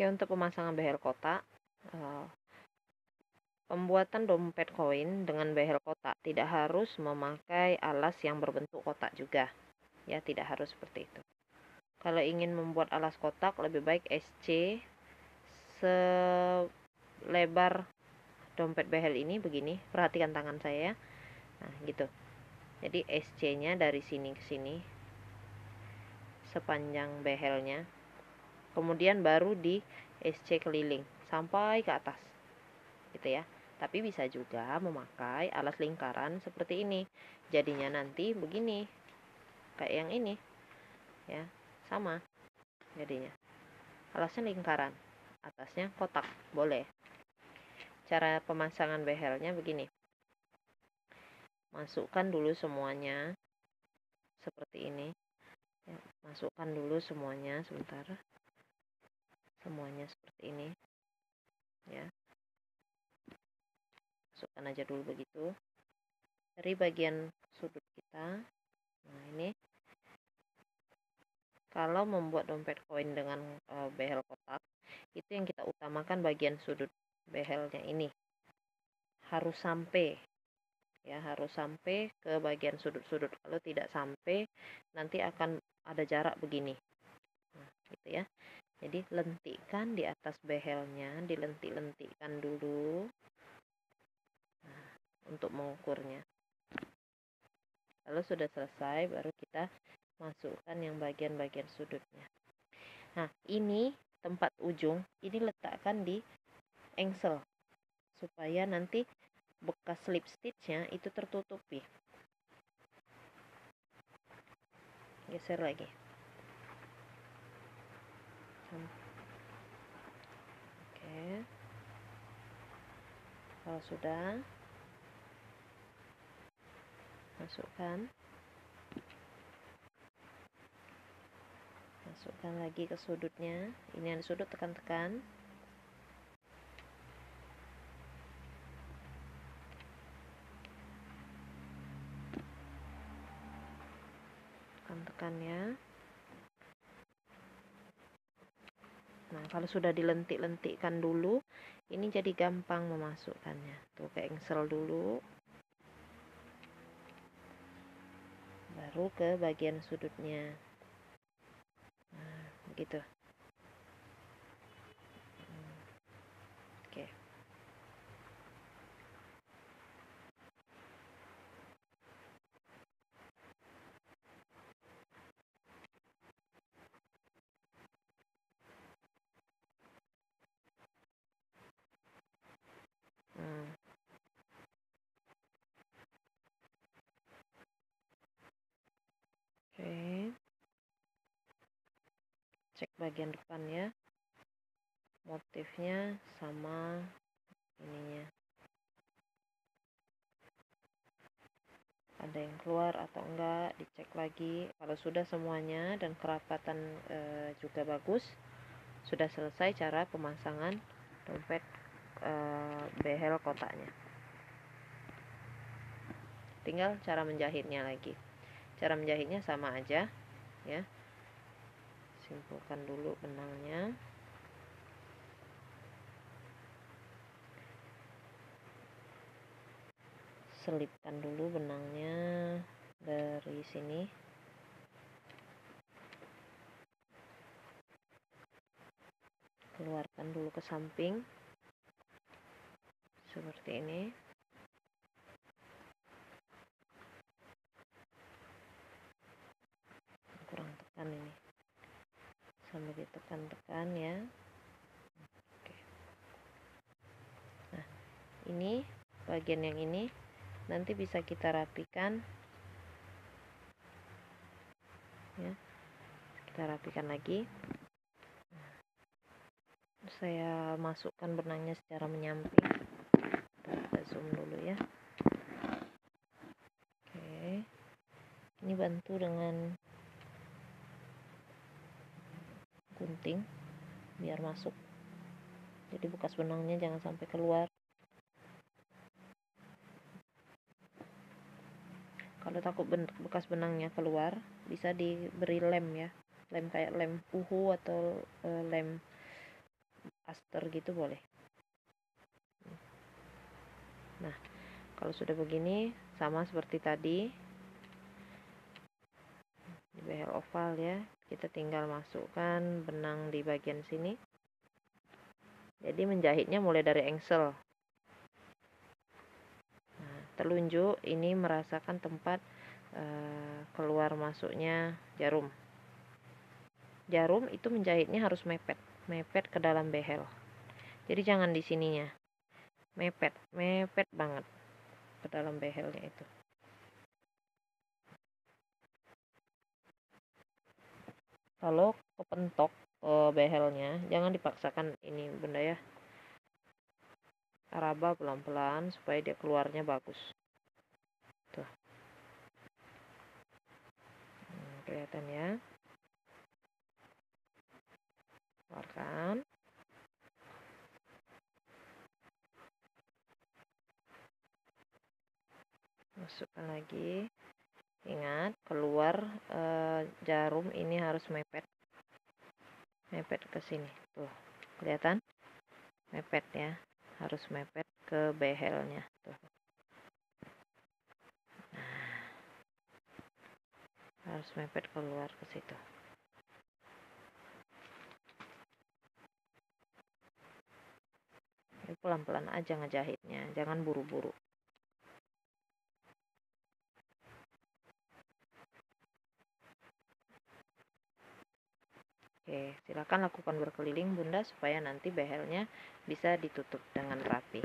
Oke, untuk pemasangan behel kotak, uh, pembuatan dompet koin dengan behel kotak tidak harus memakai alas yang berbentuk kotak juga. Ya, tidak harus seperti itu. Kalau ingin membuat alas kotak, lebih baik SC selebar dompet behel ini begini. Perhatikan tangan saya ya. Nah, gitu. Jadi SC-nya dari sini ke sini sepanjang behelnya kemudian baru di SC keliling sampai ke atas gitu ya. Tapi bisa juga memakai alas lingkaran seperti ini. Jadinya nanti begini kayak yang ini ya sama jadinya. Alasnya lingkaran atasnya kotak boleh. Cara pemasangan behelnya begini. Masukkan dulu semuanya seperti ini. Ya, masukkan dulu semuanya sebentar semuanya seperti ini ya. Masukkan aja dulu begitu. Dari bagian sudut kita nah ini. Kalau membuat dompet koin dengan e, behel kotak itu yang kita utamakan bagian sudut behelnya ini. Harus sampai ya harus sampai ke bagian sudut-sudut. Kalau tidak sampai nanti akan ada jarak begini. Nah, gitu ya jadi lentikan di atas behelnya dilentik-lentikkan dulu. Nah, untuk mengukurnya. Lalu sudah selesai baru kita masukkan yang bagian-bagian sudutnya. Nah ini tempat ujung ini letakkan di engsel. Supaya nanti bekas slip stitchnya itu tertutupi. Geser lagi oke. Kalau sudah masukkan. Masukkan lagi ke sudutnya. Ini yang sudut tekan-tekan. Tekan-tekan ya Nah, kalau sudah dilentik-lentikkan dulu, ini jadi gampang memasukkannya. Tuh ke engsel dulu. Baru ke bagian sudutnya. Nah, begitu. Cek bagian depan ya motifnya sama ininya. Ada yang keluar atau enggak dicek lagi. Kalau sudah semuanya dan kerapatan e, juga bagus sudah selesai cara pemasangan dompet e, behel kotaknya. Tinggal cara menjahitnya lagi. Cara menjahitnya sama aja ya simpulkan dulu benangnya. Selipkan dulu benangnya dari sini. Keluarkan dulu ke samping. Seperti ini sambil ditekan-tekan ya. Oke. nah ini bagian yang ini nanti bisa kita rapikan. Ya kita rapikan lagi. Saya masukkan benangnya secara menyamping. Kita zoom dulu ya. Oke. Ini bantu dengan gunting biar masuk. Jadi bekas benangnya jangan sampai keluar. Kalau takut bekas benangnya keluar bisa diberi lem ya. Lem kayak lem uhu atau e, lem aster gitu boleh. Nah kalau sudah begini sama seperti tadi di behel oval ya. Kita tinggal masukkan benang di bagian sini. Jadi menjahitnya mulai dari engsel. Nah, telunjuk ini merasakan tempat uh, keluar masuknya jarum. Jarum itu menjahitnya harus mepet mepet ke dalam behel. Jadi jangan di sininya. Mepet mepet banget ke dalam behelnya itu kalau kepentok ke behelnya jangan dipaksakan ini bunda ya. Araba pelan-pelan supaya dia keluarnya bagus. Tuh. Hmm, kelihatan ya? Keluarkan. Masukkan lagi ingat keluar e, jarum ini harus mepet. Mepet ke sini. Tuh kelihatan? Mepet ya. Harus mepet ke behelnya. Tuh. Nah, harus mepet keluar ke situ. Pelan-pelan aja ngejahitnya. Jangan buru-buru Oke, silakan lakukan berkeliling Bunda supaya nanti behelnya bisa ditutup dengan rapi.